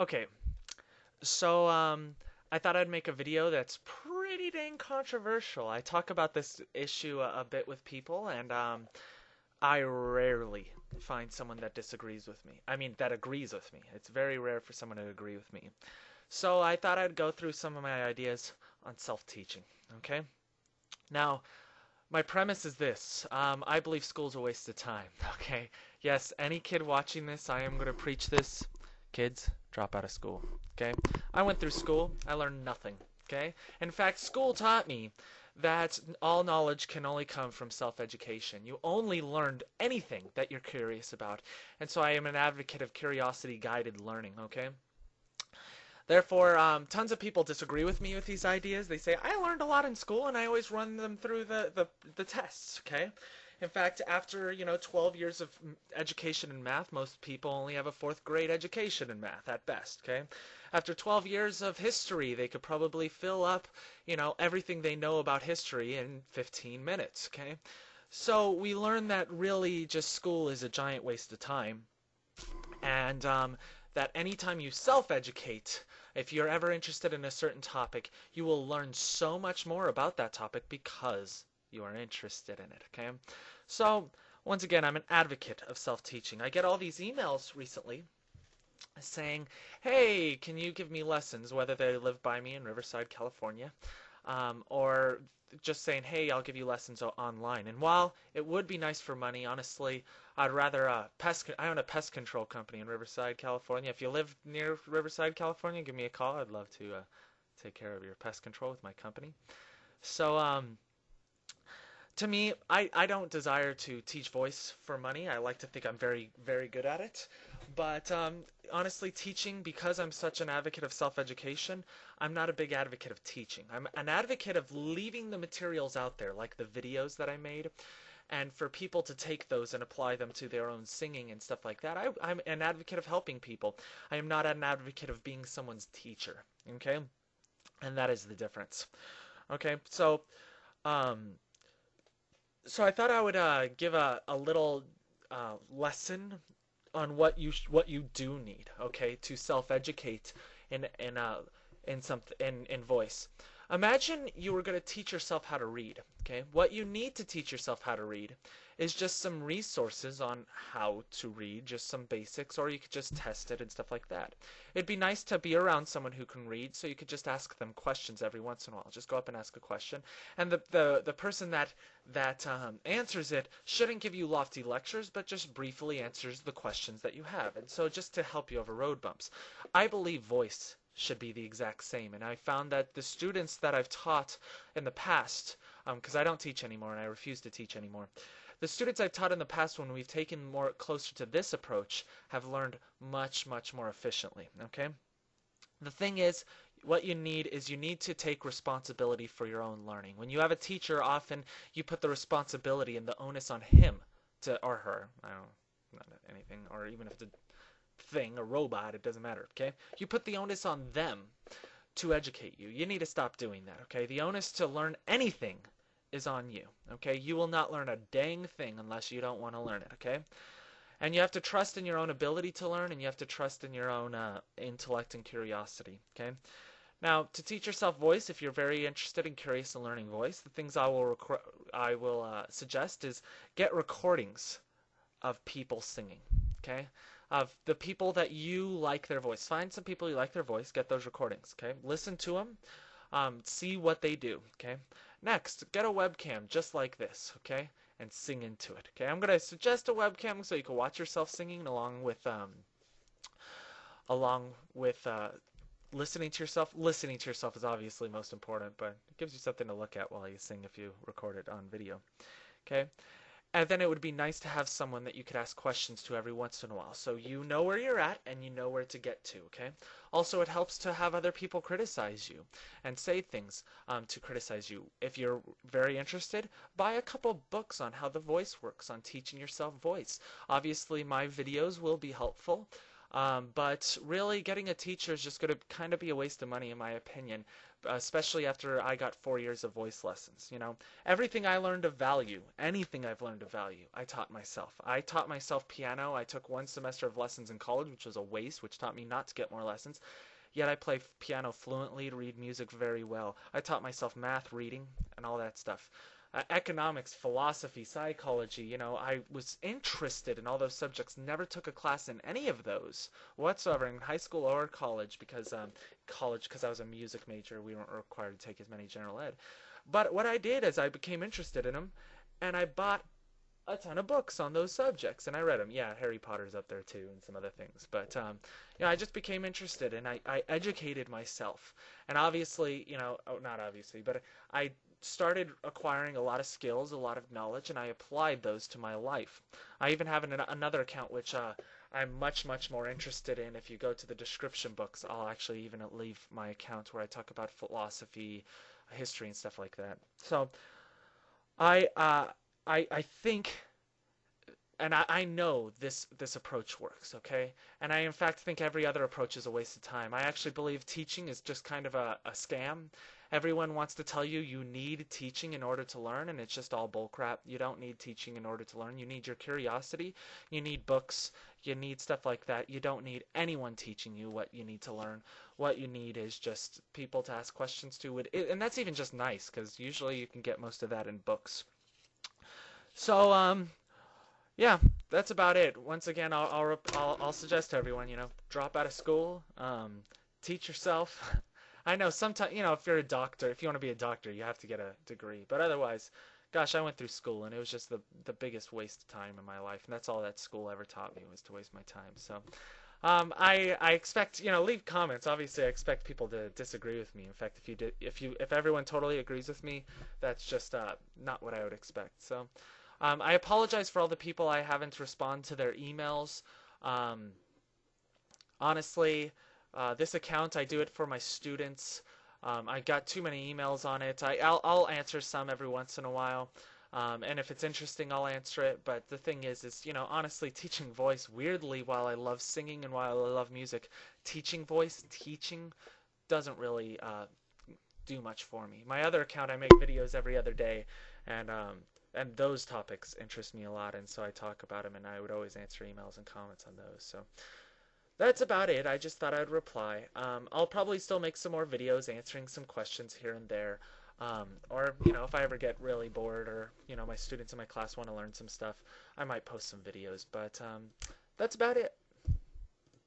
Okay, so um, I thought I'd make a video that's pretty dang controversial. I talk about this issue a, a bit with people, and um, I rarely find someone that disagrees with me. I mean, that agrees with me. It's very rare for someone to agree with me. So I thought I'd go through some of my ideas on self-teaching. Okay. Now, my premise is this. Um, I believe school's a waste of time. Okay. Yes, any kid watching this, I am going to preach this. Kids, drop out of school. Okay. I went through school. I learned nothing. Okay. In fact, school taught me that all knowledge can only come from self-education. You only learned anything that you're curious about. And so I am an advocate of curiosity-guided learning, okay? Therefore, um, tons of people disagree with me with these ideas. They say, I learned a lot in school and I always run them through the, the, the tests, okay? In fact, after, you know, 12 years of education in math, most people only have a fourth grade education in math at best, okay? After 12 years of history, they could probably fill up, you know, everything they know about history in 15 minutes, okay? So we learn that really just school is a giant waste of time. And um, that anytime you self-educate, if you're ever interested in a certain topic, you will learn so much more about that topic because you are interested in it, okay? So, once again, I'm an advocate of self-teaching. I get all these emails recently saying, hey, can you give me lessons, whether they live by me in Riverside, California, um, or just saying, hey, I'll give you lessons online. And while it would be nice for money, honestly, I'd rather uh, pest. I own a pest control company in Riverside, California. If you live near Riverside, California, give me a call. I'd love to uh, take care of your pest control with my company. So, um, to me, I, I don't desire to teach voice for money. I like to think I'm very, very good at it. But um, honestly, teaching, because I'm such an advocate of self-education, I'm not a big advocate of teaching. I'm an advocate of leaving the materials out there, like the videos that I made, and for people to take those and apply them to their own singing and stuff like that. I, I'm an advocate of helping people. I am not an advocate of being someone's teacher. Okay? And that is the difference. Okay, so, um, so I thought I would uh, give a, a little uh, lesson on what you what you do need, okay, to self-educate in in uh in in in voice. Imagine you were going to teach yourself how to read, okay? What you need to teach yourself how to read is just some resources on how to read, just some basics, or you could just test it and stuff like that. It'd be nice to be around someone who can read, so you could just ask them questions every once in a while. Just go up and ask a question, and the the the person that that um, answers it shouldn't give you lofty lectures, but just briefly answers the questions that you have, and so just to help you over road bumps. I believe voice should be the exact same. And I found that the students that I've taught in the past, because um, I don't teach anymore and I refuse to teach anymore, the students I've taught in the past when we've taken more closer to this approach have learned much, much more efficiently. Okay? The thing is, what you need is you need to take responsibility for your own learning. When you have a teacher, often you put the responsibility and the onus on him to or her. I don't not anything, or even if it's a thing, a robot, it doesn't matter, okay? You put the onus on them to educate you. You need to stop doing that, okay? The onus to learn anything is on you, okay? You will not learn a dang thing unless you don't want to learn it, okay? And you have to trust in your own ability to learn, and you have to trust in your own uh, intellect and curiosity, okay? Now, to teach yourself voice, if you're very interested and curious in learning voice, the things I will I will uh, suggest is get recordings of people singing, okay? Of the people that you like their voice. Find some people you like their voice, get those recordings, okay? Listen to them, um, see what they do, okay? Next, get a webcam just like this, okay? And sing into it, okay? I'm going to suggest a webcam so you can watch yourself singing along with, um, along with, uh, listening to yourself. Listening to yourself is obviously most important, but it gives you something to look at while you sing if you record it on video, okay? And then it would be nice to have someone that you could ask questions to every once in a while. So you know where you're at and you know where to get to, okay? Also, it helps to have other people criticize you and say things um, to criticize you. If you're very interested, buy a couple books on how the voice works, on teaching yourself voice. Obviously, my videos will be helpful. Um, but really, getting a teacher is just going to kind of be a waste of money, in my opinion, especially after I got four years of voice lessons. You know, everything I learned of value, anything I've learned of value, I taught myself. I taught myself piano. I took one semester of lessons in college, which was a waste, which taught me not to get more lessons. Yet I play piano fluently, read music very well. I taught myself math, reading, and all that stuff uh, economics, philosophy, psychology. You know, I was interested in all those subjects. Never took a class in any of those whatsoever in high school or college because um, college because I was a music major. We weren't required to take as many general ed. But what I did is I became interested in them, and I bought a ton of books on those subjects and I read them. Yeah, Harry Potter's up there too and some other things. But um, you know, I just became interested and I, I educated myself. And obviously, you know, oh, not obviously, but I started acquiring a lot of skills, a lot of knowledge, and I applied those to my life. I even have an, another account which uh, I'm much, much more interested in. If you go to the description books, I'll actually even leave my account where I talk about philosophy, history, and stuff like that. So, I, uh, I, I think and I, I, know this this approach works, okay? And I in fact think every other approach is a waste of time. I actually believe teaching is just kind of a, a scam. Everyone wants to tell you you need teaching in order to learn, and it's just all bullcrap. You don't need teaching in order to learn. You need your curiosity. You need books. You need stuff like that. You don't need anyone teaching you what you need to learn. What you need is just people to ask questions to, and that's even just nice because usually you can get most of that in books. So, um, yeah, that's about it. Once again, I'll, I'll, I'll, suggest to everyone, you know, drop out of school, um, teach yourself. I know sometimes, you know, if you're a doctor, if you want to be a doctor, you have to get a degree. But otherwise, gosh, I went through school and it was just the the biggest waste of time in my life, and that's all that school ever taught me was to waste my time. So, um, I I expect you know leave comments. Obviously, I expect people to disagree with me. In fact, if you did, if you if everyone totally agrees with me, that's just uh, not what I would expect. So, um, I apologize for all the people I haven't responded to their emails. Um, honestly. Uh, this account, I do it for my students. Um, I got too many emails on it. I, will I'll answer some every once in a while. Um, and if it's interesting, I'll answer it. But the thing is, is you know, honestly, teaching voice weirdly, while I love singing and while I love music, teaching voice, teaching, doesn't really uh, do much for me. My other account, I make videos every other day, and um, and those topics interest me a lot, and so I talk about them, and I would always answer emails and comments on those. So that's about it. I just thought I'd reply. Um, I'll probably still make some more videos answering some questions here and there. Um, or, you know, if I ever get really bored or, you know, my students in my class want to learn some stuff, I might post some videos. But um, that's about it.